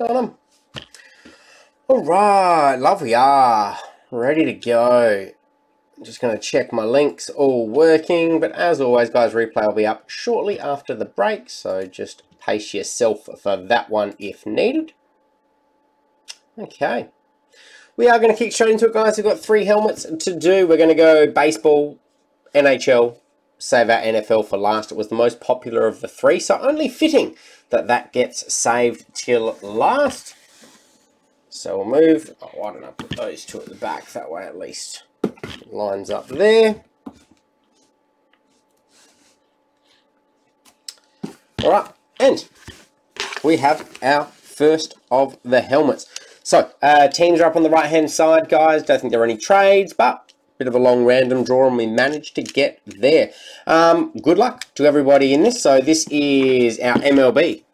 on them. All right, lovely. Ah, ready to go. I'm just going to check my links all working, but as always, guys, replay will be up shortly after the break, so just pace yourself for that one if needed. Okay. We are going to kick straight into it, guys. We've got three helmets to do. We're going to go baseball, NHL, save our NFL for last. It was the most popular of the three, so only fitting that that gets saved till last. So we'll move, oh, why don't I put those two at the back, that way at least lines up there. Alright, and we have our first of the helmets. So, uh, teams are up on the right hand side, guys. Don't think there are any trades, but bit of a long random draw and we managed to get there. Um, good luck to everybody in this. So this is our MLB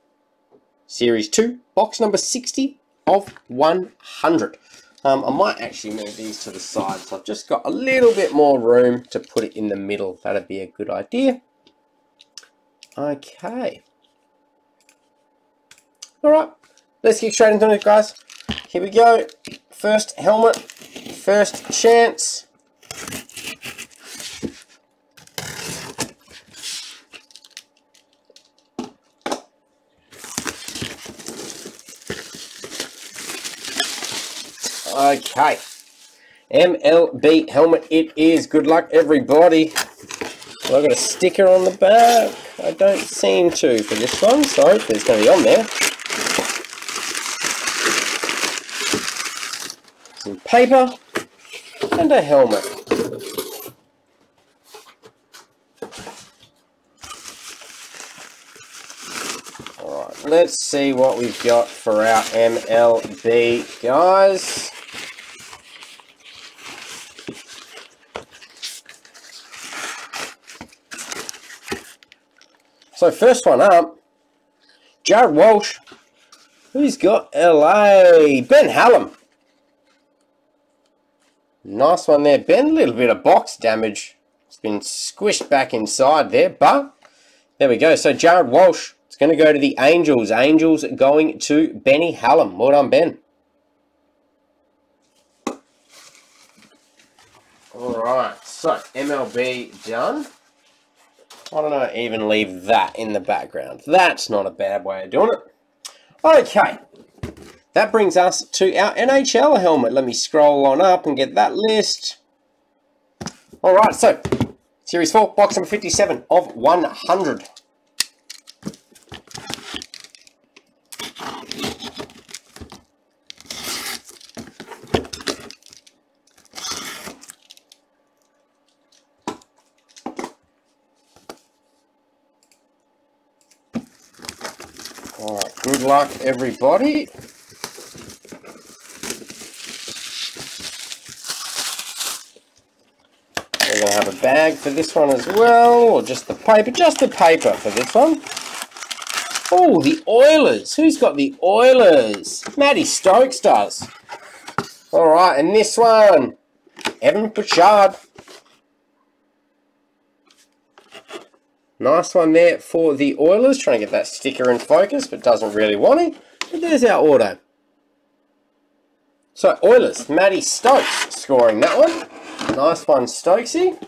Series 2, box number 60 of 100. Um, I might actually move these to the side, so I've just got a little bit more room to put it in the middle. That'd be a good idea. Okay. All right, let's get straight into it, guys. Here we go. First helmet, first chance. Okay. MLB helmet it is. Good luck, everybody. Well, I've got a sticker on the back. I don't seem to for this one, so it's going to be on there. Some paper and a helmet. Alright, let's see what we've got for our MLB, guys. So first one up, Jared Walsh. Who's got LA? Ben Hallam. Nice one there, Ben. A little bit of box damage. It's been squished back inside there, but there we go. So Jared Walsh, it's going to go to the Angels. Angels going to Benny Hallam. Well done, Ben. All right, so MLB done. Why don't I even leave that in the background? That's not a bad way of doing it. Okay, that brings us to our NHL helmet. Let me scroll on up and get that list. All right, so Series 4, box number 57 of 100. All right, good luck, everybody. We're going to have a bag for this one as well, or just the paper, just the paper for this one. Oh, the Oilers. Who's got the Oilers? Matty Stokes does. All right, and this one, Evan Bouchard. Nice one there for the Oilers. Trying to get that sticker in focus, but doesn't really want it. But there's our auto. So, Oilers, Matty Stokes scoring that one. Nice one, Stokesy.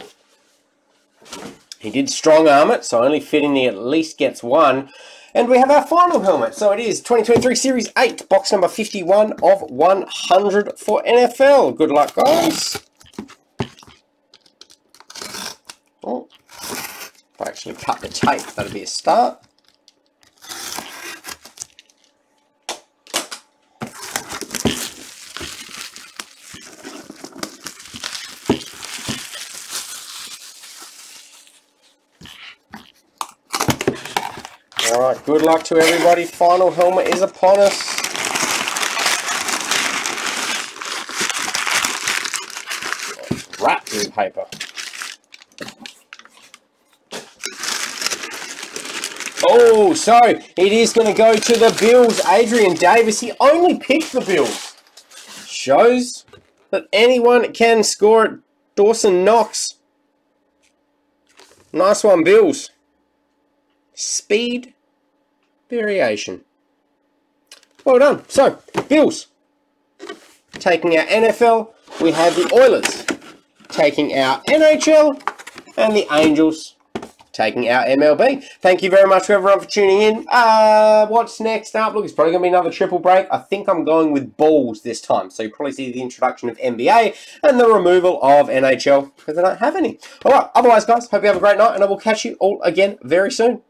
He did strong arm it, so only fitting he at least gets one. And we have our final helmet. So it is 2023 Series 8, box number 51 of 100 for NFL. Good luck, guys. Oh, actually cut the tape, that'll be a start. Alright, good luck to everybody. Final helmet is upon us. Wrapped in paper. Oh, so it is going to go to the Bills. Adrian Davis, he only picked the Bills. Shows that anyone can score it. Dawson Knox. Nice one, Bills. Speed variation. Well done. So, Bills taking out NFL. We have the Oilers taking out NHL. And the Angels taking out MLB. Thank you very much for everyone for tuning in. Uh, what's next up? Look, it's probably going to be another triple break. I think I'm going with balls this time. So you probably see the introduction of NBA and the removal of NHL because I don't have any. All right, otherwise, guys, hope you have a great night and I will catch you all again very soon.